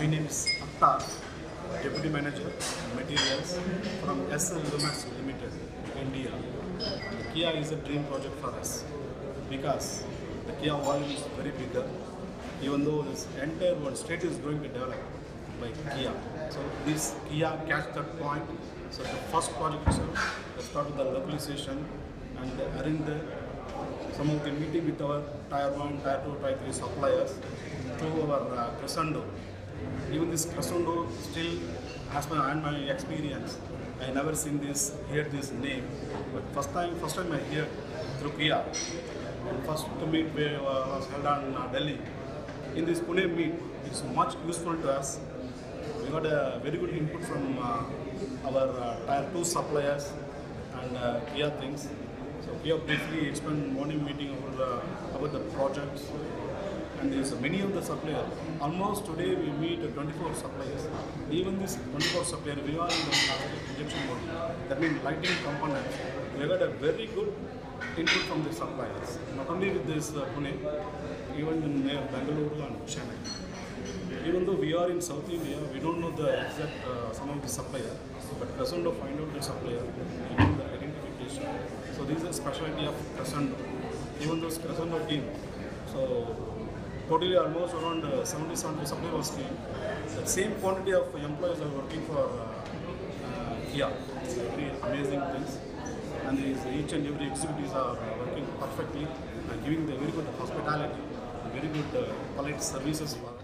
My name is Attar, Deputy Manager, Materials from SL Lumax Limited, India. The Kia is a dream project for us because the Kia volume is very bigger, even though this entire one state is going to develop by Kia. So this Kia catch that point. So the first project itself, we start with the localization and arrange the some of the meeting with our tier 1, tier 2, tier 3 suppliers to our uh, Crescendo. Even this Crescendo still, as per my experience, I never seen this, heard this name. But first time, first time I hear through Kia. First meet was held on uh, Delhi. In this Pune meet, it's much useful to us. We got a very good input from uh, our uh, tier 2 suppliers and uh, Kia things. So we have briefly explained morning meeting about, uh, about the projects and there's many of the suppliers. Almost today we meet 24 suppliers. Even this 24 supplier, we are in the injection mode. That means lighting components. We got a very good input from the suppliers. Not only with this uh, Pune, even in Bangalore and Chennai. Even though we are in South India, we don't know the exact uh, some of the supplier, but Crescendo find out the supplier, even the identification. So this is a specialty of Crescendo. Even those Crescendo team, so totally almost around uh, 70 70 supply. The same quantity of employees are working for uh, uh, Kia. It's very amazing things. And each and every executives are uh, working perfectly and giving the very good hospitality, very good uh, polite services for